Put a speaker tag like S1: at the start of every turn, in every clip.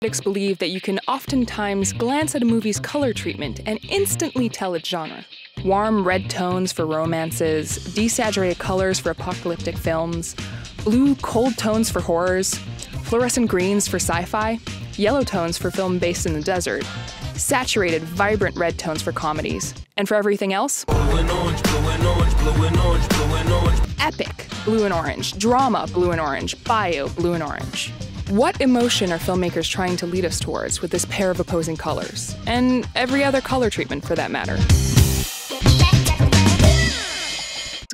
S1: Critics believe that you can oftentimes glance at a movie's color treatment and instantly tell its genre. Warm red tones for romances, desaturated colors for apocalyptic films, blue, cold tones for horrors, fluorescent greens for sci fi, yellow tones for film based in the desert, saturated, vibrant red tones for comedies. And for everything else, epic, blue and orange, drama, blue and orange, bio, blue and orange. What emotion are filmmakers trying to lead us towards with this pair of opposing colors? And every other color treatment for that matter.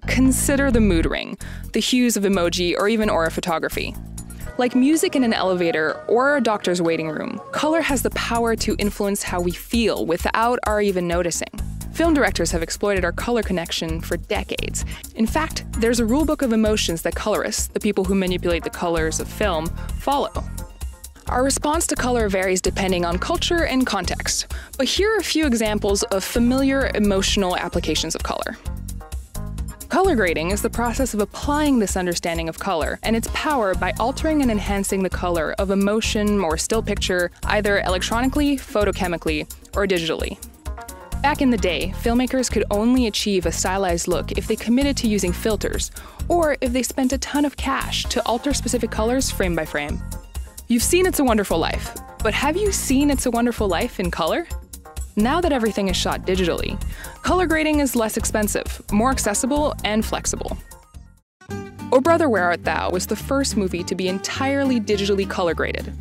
S1: Consider the mood ring, the hues of emoji, or even aura photography. Like music in an elevator or a doctor's waiting room, color has the power to influence how we feel without our even noticing. Film directors have exploited our color connection for decades. In fact, there's a rulebook of emotions that colorists, the people who manipulate the colors of film, follow. Our response to color varies depending on culture and context, but here are a few examples of familiar emotional applications of color. Color grading is the process of applying this understanding of color and its power by altering and enhancing the color of a motion or still picture either electronically, photochemically, or digitally. Back in the day, filmmakers could only achieve a stylized look if they committed to using filters, or if they spent a ton of cash to alter specific colors frame by frame. You've seen It's a Wonderful Life, but have you seen It's a Wonderful Life in color? Now that everything is shot digitally, color grading is less expensive, more accessible, and flexible. O Brother Where Art Thou was the first movie to be entirely digitally color graded.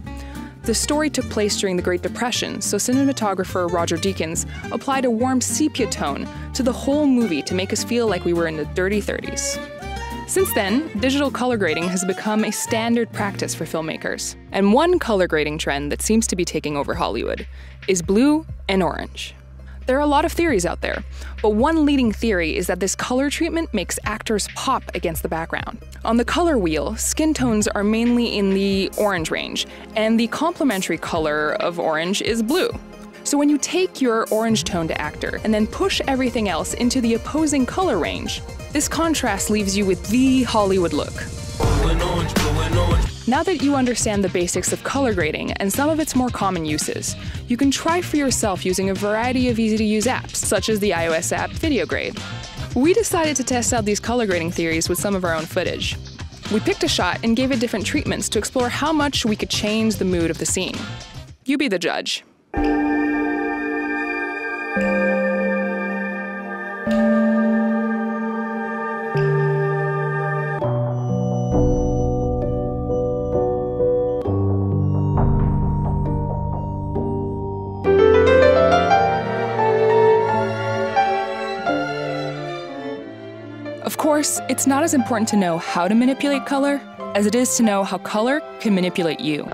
S1: The story took place during the Great Depression, so cinematographer Roger Deakins applied a warm sepia tone to the whole movie to make us feel like we were in the dirty 30s. Since then, digital color grading has become a standard practice for filmmakers. And one color grading trend that seems to be taking over Hollywood is blue and orange. There are a lot of theories out there, but one leading theory is that this color treatment makes actors pop against the background. On the color wheel, skin tones are mainly in the orange range, and the complementary color of orange is blue. So when you take your orange toned actor and then push everything else into the opposing color range, this contrast leaves you with the Hollywood look. Now that you understand the basics of color grading and some of its more common uses, you can try for yourself using a variety of easy to use apps, such as the iOS app VideoGrade. We decided to test out these color grading theories with some of our own footage. We picked a shot and gave it different treatments to explore how much we could change the mood of the scene. You be the judge. Course, it's not as important to know how to manipulate color as it is to know how color can manipulate you.